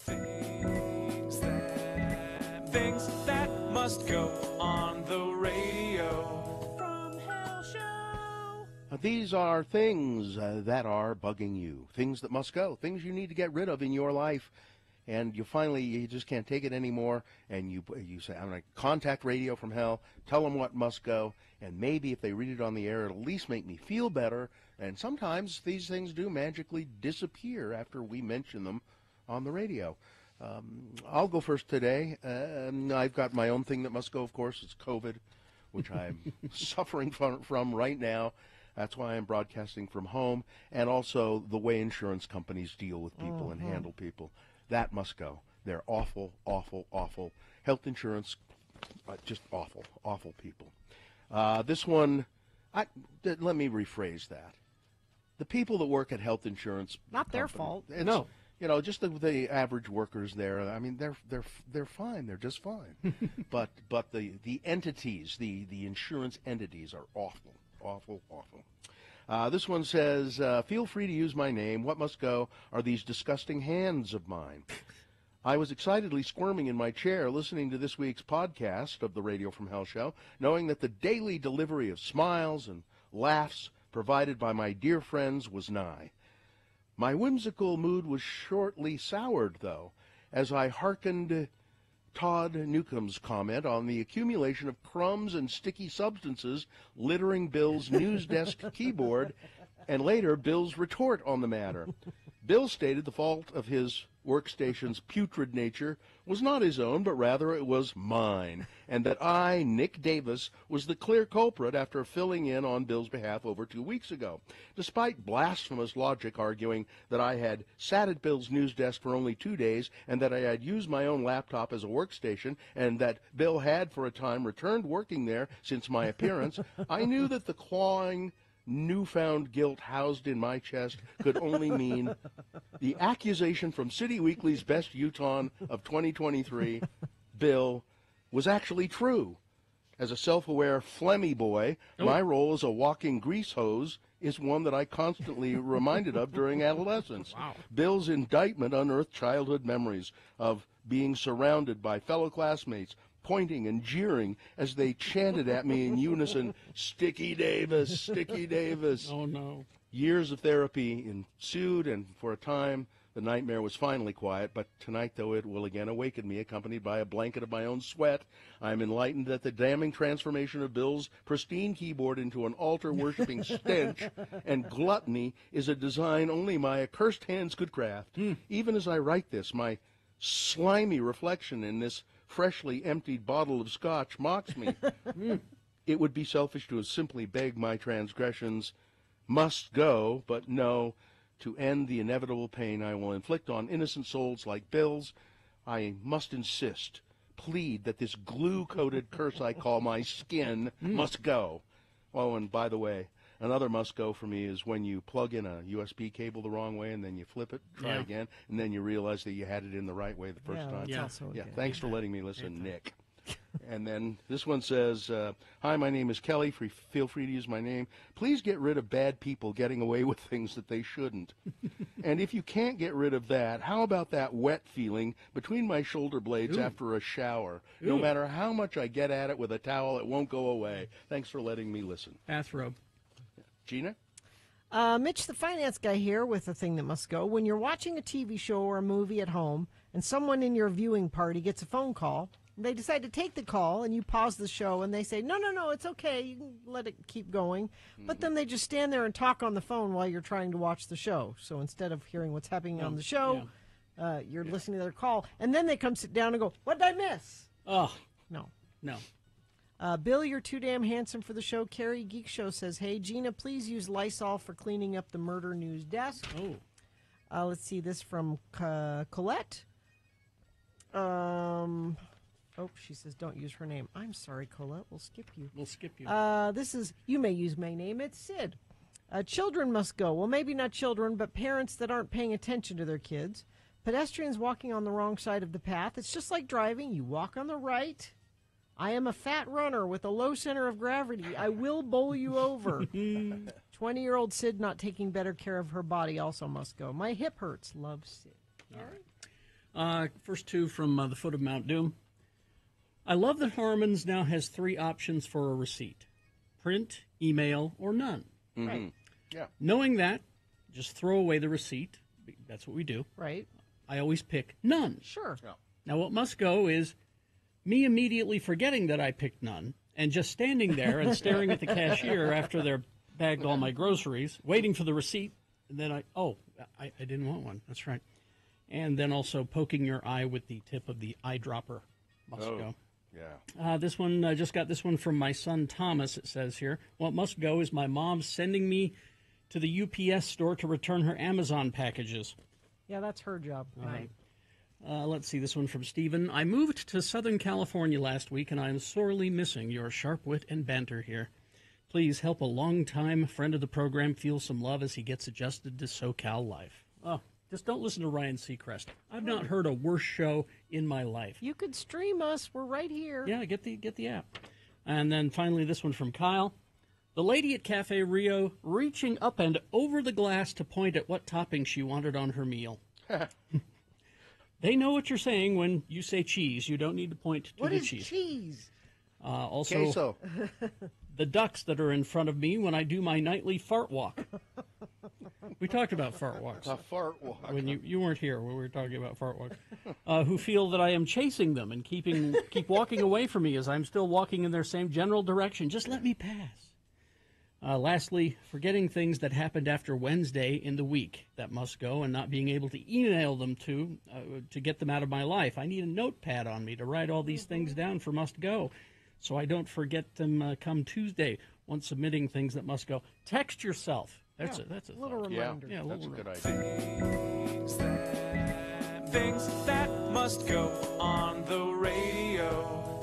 Things that, things that must go on the radio. From Hell Show. These are things uh, that are bugging you, things that must go, things you need to get rid of in your life. And you finally, you just can't take it anymore. And you, you say, I'm going to contact Radio from Hell, tell them what must go. And maybe if they read it on the air, it'll at least make me feel better. And sometimes these things do magically disappear after we mention them on the radio. Um, I'll go first today. Um, I've got my own thing that must go, of course. It's COVID, which I'm suffering from, from right now. That's why I'm broadcasting from home, and also the way insurance companies deal with people and handle people. That must go. They're awful, awful, awful. Health insurance, uh, just awful, awful people. Uh, this one, I, th- let me rephrase that. The people that work at health insurance, Not their fault. No. You know, just the, the average workers there. I mean, they're they're they're fine. They're just fine. but but the the entities, the the insurance entities, are awful, awful, awful. Uh, this one says, uh, "Feel free to use my name. What must go are these disgusting hands of mine." I was excitedly squirming in my chair listening to this week's podcast of the Radio from Hell show, knowing that the daily delivery of smiles and laughs provided by my dear friends was nigh. My whimsical mood was shortly soured, though, as I hearkened Todd Newcomb's comment on the accumulation of crumbs and sticky substances littering Bill's news desk keyboard, and later Bill's retort on the matter. Bill stated the fault of his workstation's putrid nature was not his own, but rather it was mine, and that I, Nick Davis, was the clear culprit after filling in on Bill's behalf over two weeks ago. Despite blasphemous logic arguing that I had sat at Bill's news desk for only two days and that I had used my own laptop as a workstation and that Bill had for a time returned working there since my appearance, I knew that the clawing newfound guilt housed in my chest could only mean the accusation from City Weekly's best Utah of 2023, Bill, was actually true. As a self-aware phlegmy boy, oh. my role as a walking grease hose is one that I constantly reminded of during adolescence. Bill's indictment unearthed childhood memories of being surrounded by fellow classmates, pointing and jeering as they chanted at me in unison, Sticky Davis, Sticky Davis. Oh no. Years of therapy ensued, and for a time, the nightmare was finally quiet. But tonight, though, it will again awaken me, accompanied by a blanket of my own sweat. I am enlightened that the damning transformation of Bill's pristine keyboard into an altar worshipping stench and gluttony is a design only my accursed hands could craft. Hmm. Even as I write this, my slimy reflection in this freshly emptied bottle of scotch mocks me. Hmm. it would be selfish to simply beg my transgressions must go, but no, to end the inevitable pain I will inflict on innocent souls like Bill's, I must insist, plead that this glue coated curse I call my skin hmm. must go. Oh, and by the way, another must go for me is when you plug in a USB cable the wrong way and then you flip it, try Yeah. again, and then you realize that you had it in the right way the first yeah, time. that's Yeah. Yeah, good. thanks for letting me listen, Nick. and then this one says, uh, "Hi, my name is Kelly. Free, feel free to use my name. Please get rid of bad people getting away with things that they shouldn't. and if you can't get rid of that, how about that wet feeling between my shoulder blades after a shower? No matter how much I get at it with a towel, it won't go away. Thanks for letting me listen, Bathrobe. Gina." Uh, Mitch, the finance guy here with the thing that must go. When you're watching a TV show or a movie at home and someone in your viewing party gets a phone call, they decide to take the call and you pause the show and they say, no, no, no, it's okay. You can let it keep going. But then they just stand there and talk on the phone while you're trying to watch the show. So instead of hearing what's happening on the show, uh, you're listening to their call. And then they come sit down and go, what did I miss? Oh No. no. Uh, Bill, you're too damn handsome for the show. Carrie Geek Show says, "Hey Gina, please use Lysol for cleaning up the murder news desk." Oh. Uh, let's see this from uh, Colette. Um, oh, she says, "Don't use her name." I'm sorry, Colette. We'll skip you. We'll skip you. Uh, this is you may use my name. It's Sid. Uh, children must go. Well, maybe not children, but parents that aren't paying attention to their kids. Pedestrians walking on the wrong side of the path. It's just like driving. You walk on the right. I am a fat runner with a low center of gravity. I will bowl you over. 20 year old Sid not taking better care of her body also must go. My hip hurts. Love Sid. Uh, first two from uh, the foot of Mount Doom. I love that Harmon's now has three options for a receipt print, email, or none. Right. Yeah. Knowing that, just throw away the receipt. That's what we do. Right. I always pick none. Sure. Now, what must go is me immediately forgetting that I picked none and just standing there and staring at the cashier after they're bagged all my groceries, waiting for the receipt. And then I, oh, I, I didn't want one. That's right. And then also poking your eye with the tip of the eyedropper must Oh. go. Yeah. Uh, this one, I just got this one from my son Thomas, it says here. What must go is my mom sending me to the UPS store to return her Amazon packages. Yeah, that's her job. Right. Uh, let's see this one from Stephen. I moved to Southern California last week, and I am sorely missing your sharp wit and banter here. Please help a longtime friend of the program feel some love as he gets adjusted to SoCal life. Oh, just don't listen to Ryan Seacrest. I've not heard a worse show in my life. You could stream us. We're right here. Yeah, get the get the app. And then finally, this one from Kyle. The lady at Cafe Rio reaching up and over the glass to point at what topping she wanted on her meal. they know what you're saying when you say cheese. You don't need to point to What the is cheese. cheese? Uh, also, Queso. the ducks that are in front of me when I do my nightly fart walk. we talked about fart walks A fart walk. when you, you weren't here when we were talking about fart walks, uh, who feel that I am chasing them and keeping keep walking away from me as I'm still walking in their same general direction. Just let me pass. Uh, lastly, forgetting things that happened after Wednesday in the week that must go, and not being able to email them to uh, to get them out of my life. I need a notepad on me to write all these things down for must go, so I don't forget them uh, come Tuesday when submitting things that must go. Text yourself. That's a that's a Little thought. Yeah, reminder. Yeah, a that's a little good idea. Things that, things that must go on the radio.